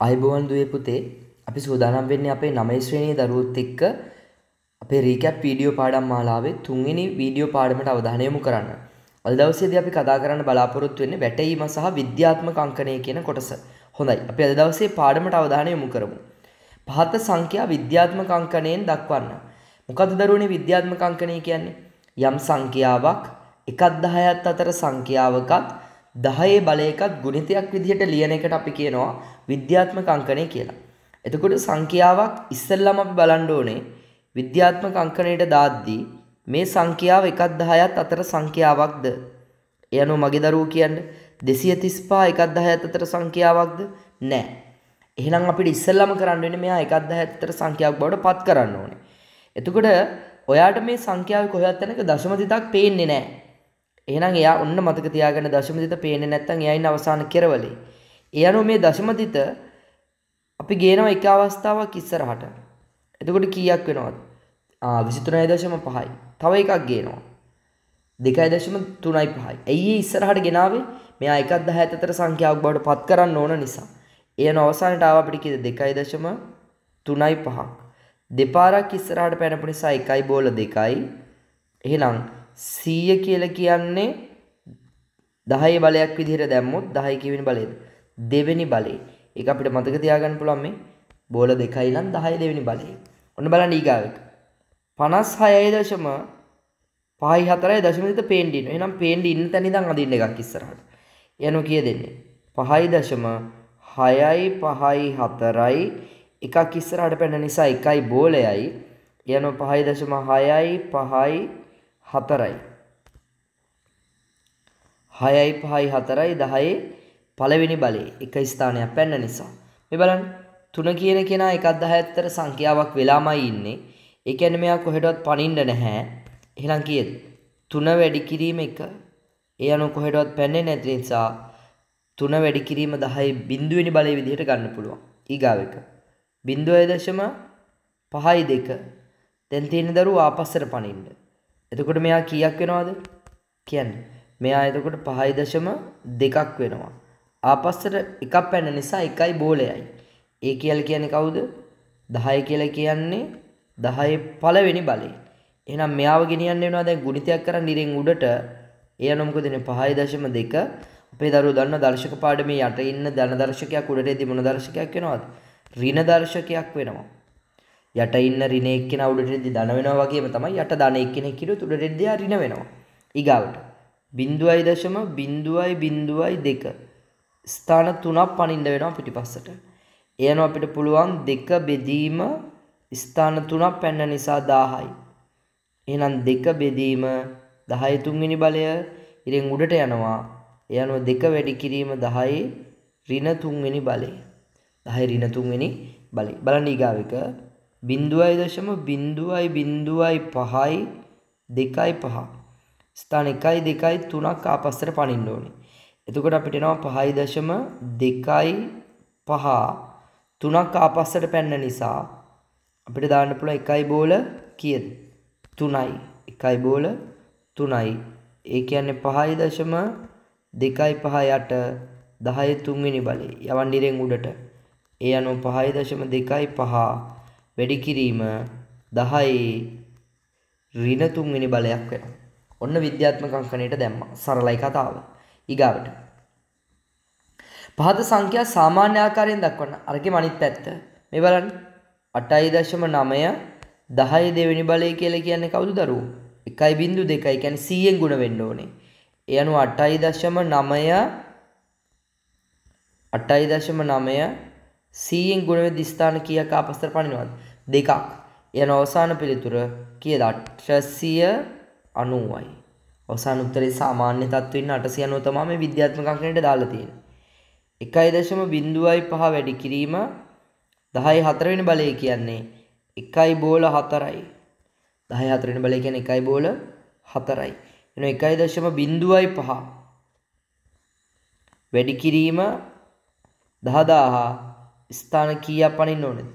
අයිබෝවන් දුවේ පුතේ අපි සූදානම් වෙන්නේ අපේ 9 ශ්‍රේණියේ දරුවොත් එක්ක අපේ රීකැප් වීඩියෝ පාඩම් මාලාවේ තුන්වෙනි වීඩියෝ පාඩමට අවධානය යොමු කරන්න. අද දවසේදී අපි කතා කරන්න බලාපොරොත්තු වෙන්නේ වැටීම සහ විද්‍යාත්මක අංකණය කියන කොටස. හොඳයි. අපි අද දවසේ පාඩමට අවධානය යොමු කරමු. පහත සංඛ්‍යා විද්‍යාත්මක අංකණයෙන් දක්වන්න. මොකද දරුවනේ විද්‍යාත්මක අංකණය කියන්නේ? යම් සංඛ්‍යාවක් 1 10ත් අතර සංඛ්‍යාවකත් 10 බලයකත් ගුණිතයක් විදිහට ලියන එකට අපි කියනවා විද්‍යාත්මක අංකණය කියලා. එතකොට සංඛ්‍යාවක් ඉස්සෙල්ලාම අපි බලන්න ඕනේ විද්‍යාත්මක අංකණයට දාද්දී මේ සංඛ්‍යාව 1 10ත් අතර සංඛ්‍යාවක්ද? ඒ අනුව මගේ දරුවෝ කියන්නේ 235 1 10ත් අතර සංඛ්‍යාවක්ද? නෑ. එහෙනම් අපිට ඉස්සෙල්ලාම කරන්න වෙන්නේ මෙයා 1 10ත් අතර සංඛ්‍යාවක් බවට පත් කරන්න ඕනේ. එතකොට ඔයාට මේ සංඛ්‍යාවේ කොහෙවත් තැනක දශම දිතක් පේන්නේ නැහැ. එහෙනම් එයා ඔන්න මතක තියාගන්න දශම දිත පේන්නේ නැත්නම් එයා ඉන්න අවසාන කෙරවලේ. ඒ අනුව මේ දශම දිත අපි ගේනවා එක අවස්ථාවක් ඉස්සරහට. එතකොට කීයක් වෙනවද? ආ 23.5යි. තව එකක් ගේනවා. 2.35යි. ඇයි ඉස්සරහට ගෙනාවේ? මෙයා 1.10 අතර සංඛ්‍යාවක් බවට පත් කරන්න ඕන නිසා. ඒ අනුව අවසානට ආව අපිට කීයද 2.35ක්. දෙපාරක් ඉස්සරහට පැනපු නිසා 1යි බෝල 2යි. එහෙනම් 100 කියලා කියන්නේ 10 බලයක් විදිහට දැම්මොත් 10 කියවෙනි බලයද? දෙවෙනි බලේ. ඒක අපිට මතක තියාගන්න පුළුවන් මේ බෝල 2යි නම් 10 දෙවෙනි බලේ. ඔන්න බලන්න ඊගාව එක. 56.5 පහයි හතරයි දශම දෙක පේන්න ඉන්න. එහෙනම් පේන්න ඉන්න තැන ඉඳන් අදින්න එකක් ඉස්සරහට. යනු කිය දෙන්නේ. පහයි දශම 6යි 5යි 4යි එකක් ඉස්සරහට පැන නිසා 1යි බෝලයයි යනු 5.6යි 5යි 4යි 6යි 5යි 4යි 10 පළවෙනි බලේ එක ස්ථානයක් පැන්න නිසා. මේ බලන්න 3 කියන කෙනා 1.10 අතර සංඛ්‍යාවක් වෙලාමයි ඉන්නේ. ඒ කියන්නේ මෙයා කොහෙටවත් පනින්න නැහැ. එහෙනම් කීයද? 3 වැඩි කිරීම 1 ඒ අනුව කොහෙටවත් පැන්නේ නැති නිසා 3 වැඩි කිරීම 10 බිඳුවෙනි බලයේ විදිහට ගන්න පුළුවන්. ඊගාව එක. බිඳුවයි දශම පහයි දෙක. දැන් තියෙන දරුව ආපස්සට පනින්න. එතකොට මෙයා කීයක් වෙනවද? කියන්නේ මෙයා එතකොට පහයි දශම දෙකක් වෙනවා. ආපස්සට එකක් පැන්න නිසා එකයි බෝලයයි. ඒ කියලා කියන්නේ කවුද? 10 කියලා කියන්නේ 10 පළවෙනි බලය. එහෙනම් මෙයාව ගෙනියන්න වෙනවා දැන් ගුණිතයක් කරන් ඉරෙන් උඩට ඒ අනුව මොකද වෙන්නේ 5.2 අපේ දරුවෝ දන්න දර්ශක පාඩමේ යට ඉන්න ධන දර්ශකයක් උඩට එද්දි මොන දර්ශකයක් වෙනවද? ඍණ දර්ශකයක් වෙනවා. යට ඉන්න ඍණ එක්කෙනා උඩට එද්දි ධන වෙනවා වගේම තමයි යට ධන එක්කෙනෙක් කිරුවොත් උඩට එද්දි ඍණ වෙනවා. ඊගාවට 0.0.02 ස්ථාන තුනක් පනින්න වෙනවා පිටිපස්සට. ඒ අනුව අපිට පුළුවන් දෙක බෙදීම ස්ථාන තුනක් පැන්න නිසා 1000යි. එහෙනම් දෙක බෙදීම 10 තුන්වෙනි බලය ඉරෙන් උඩට යනවා. ඒ අනුව දෙක වැඩි කිරීම 10 ඍණ තුන්වෙනි බලය. 10 ඍණ තුන්වෙනි බලය. බලන්න ඊගාව එක 0.0.5යි 2යි 5. ස්ථාන 1යි 2යි 3ක් ආපස්සට පනින්න ඕනේ. එතකොට අපිට එනවා 5.2යි 5 3ක් ආපස්සට පැන්න නිසා අපිට දාන්න පුළුවන් 1යි බෝල කීයද? 3යි. 1යි බෝල 3යි. ඒ කියන්නේ 5.2යි 5 යට 10 තුන්වෙනි බලය. යවන්න ඉරෙන් උඩට. ඒ අනුව 5.2යි 5 වැඩි කිරීම 10 ඍණ තුන්වෙනි බලයක් වෙනවා. ඔන්න විද්‍යාත්මක අංකණයට දැම්මා. සරලයි කතාව. ඊගාවට. පහත සංඛ්‍යා සාමාන්‍ය ආකාරයෙන් දක්වන්න. අරගේ අනිත් පැත්ත. මේ බලන්න. 8.9 10 දෙවෙනි බලය කියලා කියන්නේ කවුද දරුවෝ? 1.2 කියන්නේ 100ෙන් ගුණ වෙන්න ඕනේ. ඒ අනුව 8.9 8.9 100ෙන් ගුණ වෙද්දී ස්ථාන කීයක් ආපස්සට පනිනවද? දෙකක්. යන අවසාන පිළිතුර කීයද? 890යි. අවසාන උත්තරේ සාමාන්‍ය තත්ත්වෙ ඉන්න 890 තමයි මේ විද්‍යාත්මක අංකණයට දාලා තියෙන්නේ. 1.05 වැඩි කිරීම 10 හතරවෙනි බලය කියන්නේ 1යි බෝල 4යි. 10 හතරවෙනි බලය කියන්නේ 1යි බෝල 4යි. එන 1.05 වැඩි කිරීම 10000 ස්ථාන කීයක් පනින්න ඕනේද?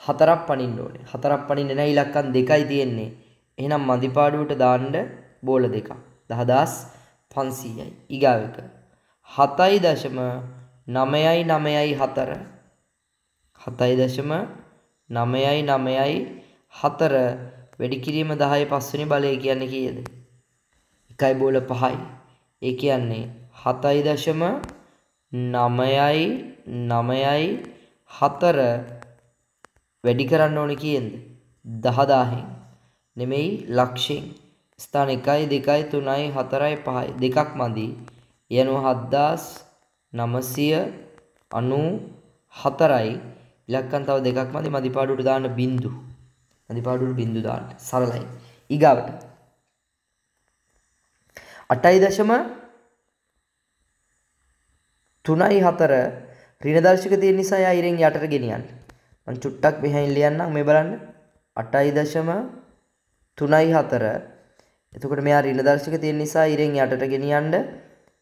හතරක් පනින්න ඕනේ. හතරක් පනින්න නැහැ ඉලක්කම් දෙකයි තියෙන්නේ. එහෙනම් මදිපාඩුවට දාන්න බෝල දෙකක්. 10500යි. ඊගාව එක. 7.9යි 9යි 4. 7.9යි 9යි 4 වැඩි කිරීම 10 පස්වෙනි බලය කියන්නේ කීයද? 1යි බෝල 5යි. ඒ කියන්නේ 7.9යි 9යි 4 වැඩි කරන්න ඕනේ කීයෙන්ද? 10000න්. නෙමෙයි ලක්ෂයෙන්. ස්ථාන 1යි 2යි 3යි 4යි 5යි දෙකක් මදි. යනු 7994යි ඉලක්කම් තව දෙකක් මදි මදිපාඩුවට දාන්න බින්දු. මදිපාඩුවට බින්දු දාන්න. සරලයි. ඊගාවට 8.3යි 4 ඍණ දර්ශක තියෙන නිසා යා ඉරෙන් යටට ගෙනියන්න. මම චුට්ටක් මෙහෙන් ලියන්නම් මේ බලන්න. 8.3යි 4 එතකොට මෙයා ඍණ දර්ශක තියෙන නිසා ඉරෙන් යටට ගෙනියන්න.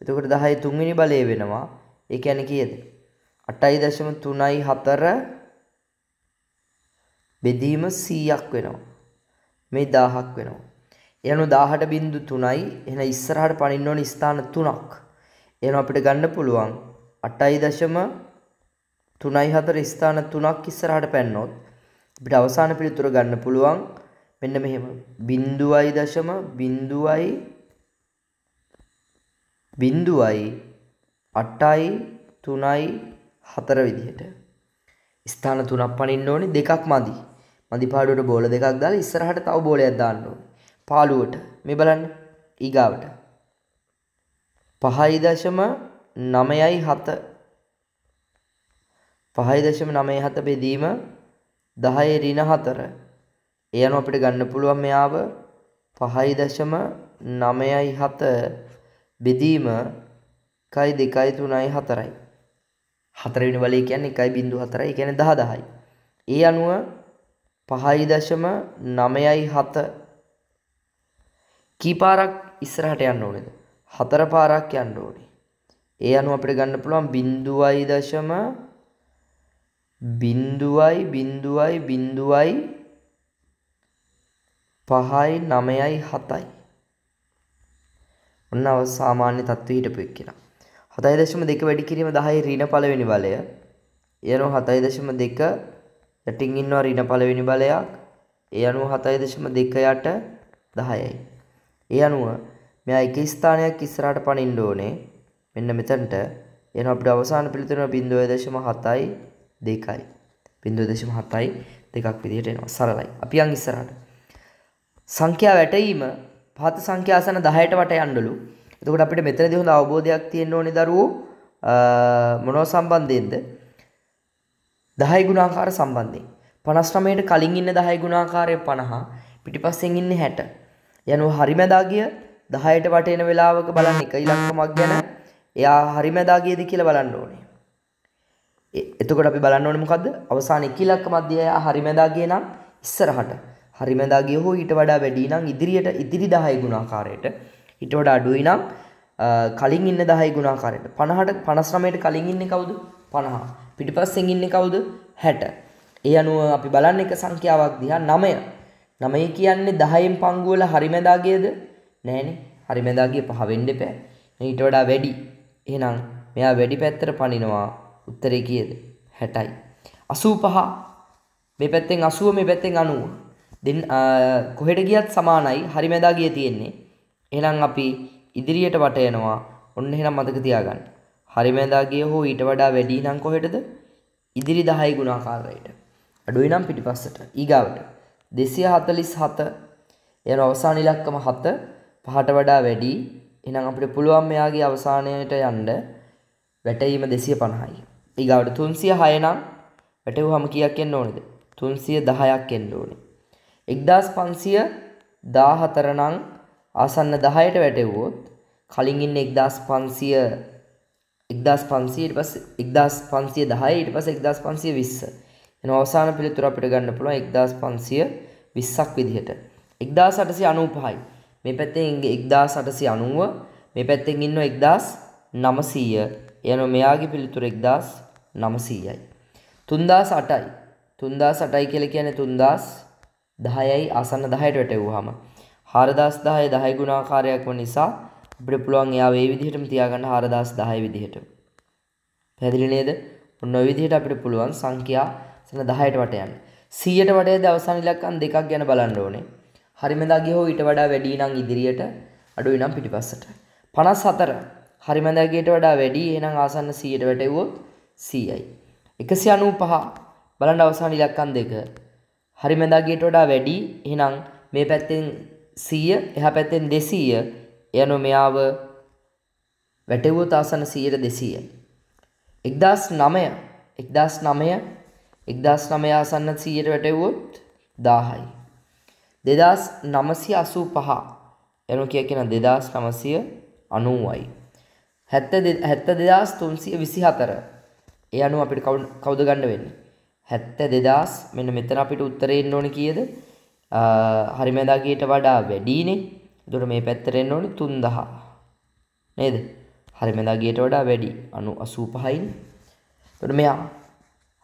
එතකොට 10 තුන්වෙනි බලය වෙනවා. ඒ කියන්නේ කීයද? 8.3යි 4 බෙදීම 100ක් වෙනවා. මේ 1000ක් වෙනවා. එනු 18 බින්දු 3යි එහෙනම් ඉස්සරහට පනින්න ඕන ස්ථාන 3ක්. එහෙනම් අපිට ගන්න පුළුවන් 8.3යි 4 ස්ථාන 3ක් ඉස්සරහට පැන්නොත් අපිට අවසාන පිළිතුර ගන්න පුළුවන්. මෙන්න මෙහෙම. බින්දුවයි දශම බින්දුවයි බින්දුවයි අටයි තුනයි හතර විදිහට. ස්ථාන තුනක් පනින්න ඕනේ දෙකක් මදි. මදි පාඩුවට බෝල දෙකක් දාලා ඉස්සරහට තව බෝලයක් දාන්න ඕනේ. පාළුවට. මේ බලන්න. ඊගාවට. පහයි දශම නමයයි හත. පහයි දශම නමය හත බෙදීම දහය රින හතර. ඒ අනුව අපිට ගන්න පුළුවන් මෙයාව පහයි දශම නමයයි හත බෙදීම එකයි දෙකයි තුනයි හතරයි. හතරවෙනි බලය කියන්නේ එකයි බින්දු හතරයි ඒ කියන්නේ දහ දහයි. ඒ අනුව පහයි දශම නමයයි හත. කී පාරක් ඉස්සරහට යන්න ඕනේද? හතර පාරක් යන්න ඕනේ. ඒ අනුව අපිට ගන්න පුළුවන් බින්දුවයි දශම බින්දුවයි බින්දුවයි බින්දුවයි පහයි නමයයි හතයි. ඔන්න අව සාමාන්‍ය තත්ත්වයේ හිටපු එක්කෙනා. 7.2 වැඩි කිරීම 10 ඍණ පළවෙනි බලය. එයනෝ 7.2 යටින් ඉන්නවා ඍණ පළවෙනි බලයක්. ඒ අනුව 7.2 යට 10යි ඒ අනුව මෙයා එක ස්ථානයක් ඉස්සරහට පනින්න ඕනේ. මෙන්න මෙතනට එන අපිට අවසාන පිළිතුර 0.7යි 2යි 0.7යි දෙකක් විදිහට එනවා සරලයි අපි යන් ඉස්සරහට සංඛ්‍යා වැටීම පහත සංඛ්‍යාසන 10ට වට යන්නලු. එතකොට අපිට මෙතනදී හොඳ අවබෝධයක් තියෙන්න ඕනේ දරුවෝ මොනව සම්බන්ධයෙන්ද? 10 ගුණාකාර සම්බන්ධයෙන්. 59ට කලින් ඉන්න 10 ගුණාකාරය 50 පිටිපස්සෙන් ඉන්නේ 60. යනුව හරිමැදාගිය 10ට වටේන වෙලාවක බලන්න එක ඉලක්කමක් ගැන එයා හරිමැදාගියද කියලා බලන්න ඕනේ. එතකොට අපි බලන්න ඕනේ මොකද්ද? අවසාන එක ඉලක්ක මැදේ එයා හරිමැදාගිය නම් ඉස්සරහට. හරිමැදාගිය හෝ ඊට වඩා වැඩි නම් ඉදිරියට ඉදිරි 10 ගුණාකාරයට ඊට වඩා අඩුයි නම් කලින් ඉන්න 10 ගුණාකාරයට 50ට 59ට කලින් ඉන්නේ කවුද? 50 පිටිපස්සෙන් ඉන්නේ කවුද? 60 ඒ අනුව අපි බලන්න එක සංඛ්‍යාවක් දිහා. 9 9 කියන්නේ 10න් පංගු වල හරිමැදාගියද නෑනේ. හරිමැදාගිය 5 වෙන්න එපා. ඊට වඩා වැඩි. එහෙනම් මෙයා වැඩි පැත්තට පනිනවා. උත්තරේ කීයද? 60යි 85 මේ පැත්තෙන් 80 මේ පැත්තෙන් 90 දෙන් කොහෙට ගියත් සමානයි. හරි මැදා ගිය තියෙන්නේ. එහෙනම් අපි ඉදිරියට වට යනවා ඔන්න එහෙනම් මතක තියාගන්න. හරි මැදා ගිය හෝ ඊට වඩා වැඩි නම් කොහෙටද? ඉදිරි 10 ගුණාකාරයට. අඩුයි නම් පිටිපස්සට. ඊගාවට. 247 යන අවසාන ඉලක්කම 7 පහට වඩා වැඩි. එහෙනම් අපිට පුළුවන් මෙයාගේ අවසානයට යන්න වැටීම 250යි ඊගාවට 306 නම් වැටුවාම කීයක් එන්න ඕනේද? 310ක් එන්න ඕනේ. එක්දස් පන්සිය දාහතර නං ආසන්න දහයට වැටෙව්වෝත් කලින් ඉන්න එක්දස් පන්සිය එක්දස් පන්සියට පස් එක්දස් පන්සිය දහය ඊට පස එක්දස් පන්සිය විස්ස එන අවසාන පිළිතුර අපිට ගන්න පුළුවන් එක්දස් පන්සිය විස්සක් විදිහට. එක්දස් අටසි අනූ පහයි මේ පැත්තෙන් එක්දා සටසි අනුව මේ පැත්තෙන් ඉන්න එක්දස් නමසීය යන මෙයාගේ පිළිතුර එක්දස් නමසීයයි තුන්දා සටයි තුන්දා සටයි කියල කියන තුන්දස් දහයයි ආසන්න දහයට වැටවුවාම හාරදස් දහය දහය ගුණාකාරයක්ම නිසා අපිට පුළුවන් එයා ඒ විදිහටම තියාගන්න හාරදස් දහය විදිහට. පැදිලි නේද? ඔන්න ඔය විදිහට අපිට පුළුවන් සංඛ්‍යා එන 10ට වට යන්න. 100ට වටේදී අවසාන ඉලක්කම් දෙකක් ගැන බලන්න ඕනේ. හරිමදාගේ හෝ ඊට වඩා වැඩි නම් ඉදිරියට අඩුයි නම් පිටිපස්සට. 54 හරිමදාගේට වඩා වැඩි එහෙනම් ආසන්න 100ට වැටෙව්වොත් 100යි. 195 බලන්න අවසාන ඉලක්කම් දෙක. හරිමදාගේට වඩා වැඩි එහෙනම් මේ පැත්තෙන් 100 එහා පැත්තෙන් 200 යනු මෙයාව වැටෙව්වොත් ආසන්න 100ට 200යි. 1009 1009 1009 ආසන්න 100ට වැටෙව්වොත් 1000යි. දෙදස් නමසි අසූ පහ එනු කිය කියෙන දෙදස් නමසය අනුවයි. හැත්ත හැත්ත දෙදස් තුන්සිය විසි හතර ඒ අනු අපිට කවුද ගන්න වෙන්න. හැත්ත දෙදස් මෙන්න මෙතන අපිට උත්තරයෙන් ඕන කියද? හරිමදාගේට වඩා වැඩීනේ. දුර මේ පැත්තරෙන් ඕනි තුන්දහා. නේද? හරිමදාගේට වඩා වැඩි. අනු අසූ පහයින්. තුට මෙයා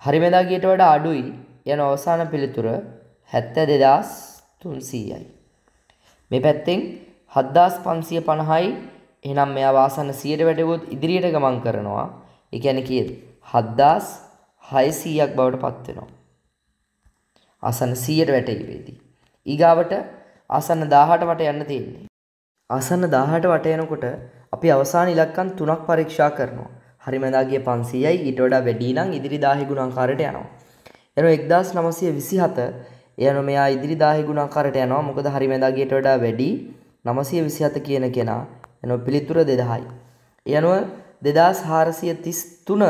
හරිමදාගේට වඩා අඩුයි. යන අවසාන පිළිතුර හැත්ත දෙදස් තුන්සීයයි. මේ පැත්තෙන් හද්දාස් පන්සිය පණහයි එනම් මෙයා වාසන්න සියට වැටගොත් ඉදිරියට ගමන් කරනවා එකැන කියද හද්දාස් හයසීයක් බවට පත්වෙනවා. අසන්න සියට වැටයිවේදී. ඊගාවට ආසන්න දාහට වට යන්න තියෙන්නේ. ආසන්න දාහට වටයනකොට අපි අවසාන ඉලක්කන් තුනක් පරීක්ෂා කරනවා. හරිමදාගේ පන්සියයි ඊට වඩා වැඩි නම් ඉදිරි දාහි ගුණාකාරයට යනවා. එන එක්දස් නමසය විසි හත යන මෙයා ඉදිරි 1000 ගුණක් කරට යනවා. මොකද හරි මැදගියට වඩා වැඩි 927 කියන කෙනා එන පිළිතුර 2000යි. යනුව 2433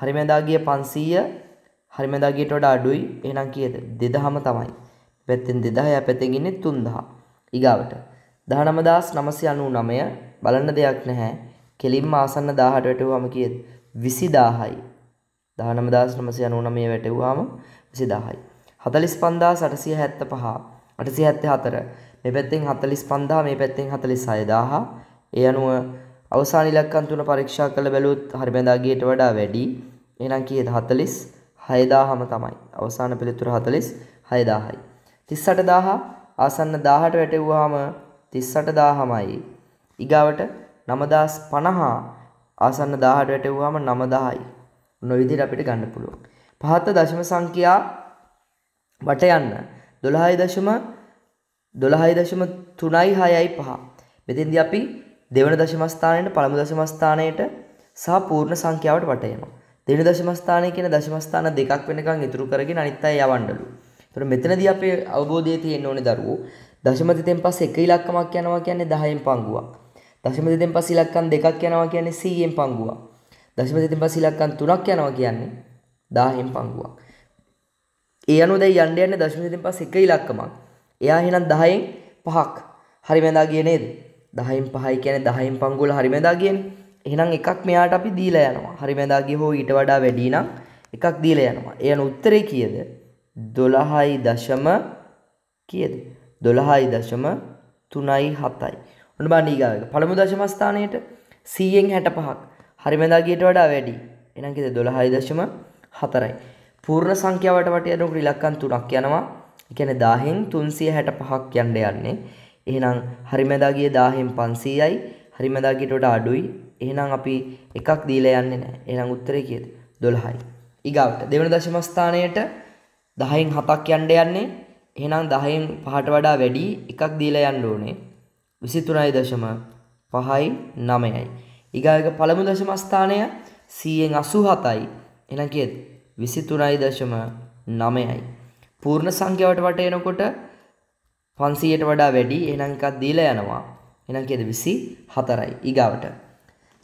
හරි මැදගිය 500 හරි මැදගියට වඩා අඩුයි. එහෙනම් කීයද? 2000ම තමයි. පැත්තෙන් 2000 පැත්තෙන් ඉන්නේ 3000. ඊගාවට 19999 බලන්න දෙයක් නැහැ. කෙලින්ම ආසන්න 1000ට වැටුවාම කීයද? 20000යි. 19999 වැටුවාම 20000යි. හතලිස් පන්දා සටසිය හැත්ත පහ අටසිය හැත්ත හතර මේ පැත්තෙන් හතලිස් පන්දා මේ පැත්තෙන් හතලිස් අයදාහා ඒ අනුව අවසාන ඉලක්කන් තුන පරීක්ෂා කළ බැලුවොත් හරිබැඳාගේට වඩා වැඩි. එහෙනම් කීයද? 40 6000ම තමයි. අවසාන පිළිතුර 40 6000යි 38000 ආසන්න 1000ට වැටෙව්වහම 38000මයි ඊගාවට 9050 ආසන්න 1000ට වැටෙව්වහම 9000යි ඔන්න ඔය විදිහට අපිට ගන්න පුළුවන්. පහත දශම සංඛ්‍යා වට යන්න දොළහයි දශම දොළහයි දශම තුනයි හයයි පහ මෙතින්දි අපි දෙවන දශමස්ථානයට පළමු දශමස්ථානයට සහ පූර්ණ සංඛ්‍යාවට වටයනවා දෙවන දශමස්ථානය කියන දශමස්ථාන දෙකක් වෙනකන් ඉතුරු කරගෙන අනිත් අය යවන්නලු. ඒතර මෙතනදී අපේ අවබෝධය තියෙන්න ඕනේ දරුවෝ දශම දෙකෙන් පස්සේ එක ඉලක්කමක් යනවා කියන්නේ 10න් පංගුවක්. දශම දෙකෙන් පස්සේ ඉලක්කම් දෙකක් යනවා කියන්නේ 100න් පංගුවක්. දශම දෙකෙන් පස්සේ ඉලක්කම් තුනක් යනවා කියන්නේ 10න් පංගුවක්. ඒ අනුව දැන් යන්න යන්නේ දශම දෙකෙන් පස්සේ එක ඉලක්කමක්. එයා එහෙනම් 10න් 5ක්. හරි මැදා ගියේ නේද? 10න් 5යි කියන්නේ 10න් පංගුවල හරි මැදා ගියනේ. එහෙනම් එකක් මෙයාට අපි දීලා යනවා. හරි මැදා ගිය හෝ ඊට වඩා වැඩි නම් එකක් දීලා යනවා. ඒ අනුව උත්තරේ කීයද? 12යි දශම කීයද? 12යි දශම 3යි 7යි. ඔන්න බලන්න ඊගාව එක. පළමු දශම ස්ථානයේට 100න් 65ක්. හරි මැදා ගියට වඩා වැඩි. එහෙනම් කීයද 12යි දශම 4යි. පූර්ණ සංඛ්‍යාවට වට යනකොට ඉලක්කම් තුනක් යනවා. ඒ කියන්නේ 1000න් 365ක් යන්න යන්නේ. එහෙනම් හරිමැදාගිය 1000න් 500යි. හරිමැදාගියට වඩා අඩුයි. එහෙනම් අපි එකක් දීලා යන්නේ නැහැ. එහෙනම් උත්තරේ කීයද? 12යි. ඊගාවට දෙවන දශම ස්ථානයට 10න් 7ක් යන්න යන්නේ. එහෙනම් 10න් 5ට වඩා වැඩි එකක් දීලා යන්න ඕනේ. 23.5යි 9යි. ඊගායක පළමු දශම ස්ථානය 100න් 87යි. එහෙනම් කීයද? විසිතුනයි දශම නමයයි. පූර්ණ සංඛ්‍යාවට වට එනකොට පන්සීයට වඩා වැඩි එහෙනම් එකක් දීලා යනවා. එහෙනම් කීයද 24යි ඊගාවට.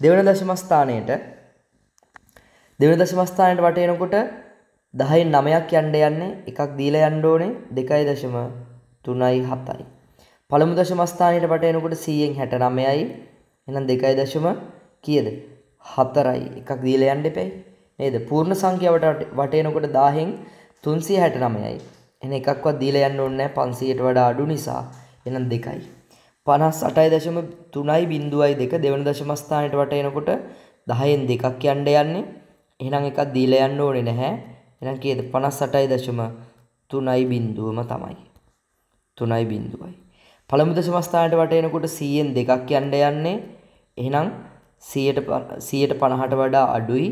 දෙවන දශම ස්ථානයට දෙවන දශම ස්ථානයට වට එනකොට 10න් 9ක් යන්න යන්නේ එකක් දීලා යන්න ඕනේ 2.3යි 7යි. පළමු දශම ස්ථානයට වට එනකොට 100න් 69යි. එහෙනම් 2. කීයද? 4යි. එකක් දීලා යන්න එපැයි. නේද පූර්ණ සංඛ්‍යාවට වටේනකොට 1000න් 369යි. එහෙනම් එකක්වත් දීලා යන්න ඕනේ නැහැ 500ට වඩා අඩු නිසා. එහෙනම් 2යි. 58.3යි බිඳුවයි 2 දෙවන දශම ස්ථානයට වටේනකොට 10න් දෙකක් යන්න යන්නේ. එහෙනම් එකක් දීලා යන්න ඕනේ නැහැ. එහෙනම් කීයද 58.3යි බිඳුවම තමයි. 3යි බිඳුවයි. පළමු දශම ස්ථානයට වටේනකොට 100න් දෙකක් යන්න යන්නේ. එහෙනම් 100ට 150ට වඩා අඩුයි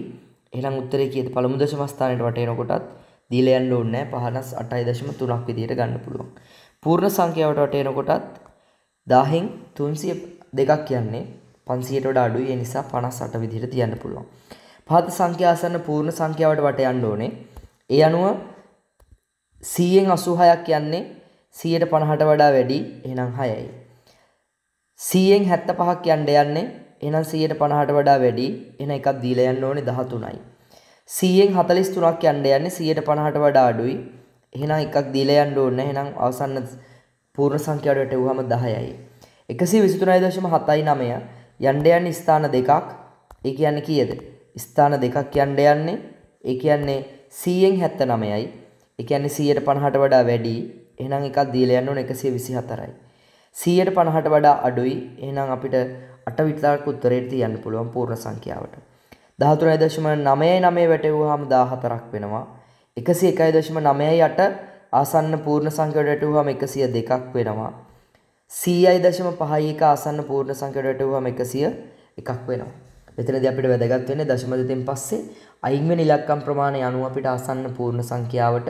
එහෙනම් උත්තරේ කීයද? පළමු දශම ස්ථානයට වටේන කොටත් දීලා යන්න ඕනේ නැහැ 58.3ක් විදිහට ගන්න පුළුවන්. පූර්ණ සංඛ්‍යාවට වටේනකොටත් 1000න් 302ක් කියන්නේ 500ට වඩා අඩුයි ඒ නිසා 58 විදිහට තියන්න පුළුවන්. පහත සංඛ්‍යාසන්න පූර්ණ සංඛ්‍යාවට වට යන්න ඕනේ. ඒ අනුව 100න් 86ක් කියන්නේ 100ට 50ට වඩා වැඩි එහෙනම් 6යි. 100න් 75ක් යන්න යන්නේ එහෙනම් 150ට වඩා වැඩි එහෙනම් එකක් දීලා යන්න ඕනේ 13යි. 100න් 43ක් යන්න යන්නේ 150ට වඩා අඩුයි. එහෙනම් එකක් දීලා යන්න ඕනේ. එහෙනම් අවසන් පූර්ණ සංඛ්‍යාවට වැටුවාම 10යි. 123.79 යන්න යන්නේ ස්ථාන දෙකක්. ඒ කියන්නේ කීයද? ස්ථාන දෙකක් යන්න යන්නේ. ඒ කියන්නේ 100න් 79යි. ඒ කියන්නේ 150ට වඩා වැඩි. එහෙනම් එකක් දීලා යන්න ඕනේ 124යි. 150ට වඩා අඩුයි. එහෙනම් අපිට 8 විතරක් උත්තරේට තියන්න පුළුවන් පූර්ණ සංඛ්‍යාවට. 13.99 වැටෙවුවාම 14ක් වෙනවා. 101.98 ආසන්න පූර්ණ සංඛ්‍යාවට වැටුවාම 102ක් වෙනවා. 100.51 ආසන්න පූර්ණ සංඛ්‍යාවට වැටුවාම 101ක් වෙනවා. මෙතනදී අපිට වැදගත් වෙන්නේ දශම දෙකෙන් පස්සේ අයින් වෙන ඉලක්කම් ප්‍රමාණය අනුව අපිට ආසන්න පූර්ණ සංඛ්‍යාවට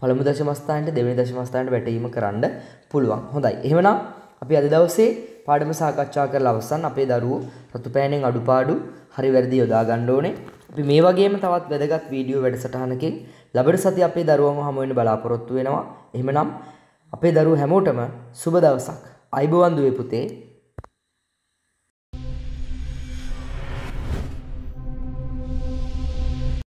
පළමු දශම ස්ථානයට දෙවෙනි දශම ස්ථානයට වැටීම කරන්න පුළුවන්. හොඳයි. එහෙමනම් අපි අද දවසේ පාඩම සාකච්ඡා කරලා අවසන් අපේ දරුවෝ රතු පෑනෙන් අඩුපාඩු හරි වැරදි යොදා ගන්න ඕනේ. අපි මේ වගේම තවත් වැදගත් වීඩියෝ වැඩසටහනකින් ලබන සති අපේ දරුවන්ව හමු වෙන්න බලාපොරොත්තු වෙනවා. එහෙමනම් අපේ දරුවෝ හැමෝටම සුබ දවසක්. අයිබෝවන් දුවේ පුතේ.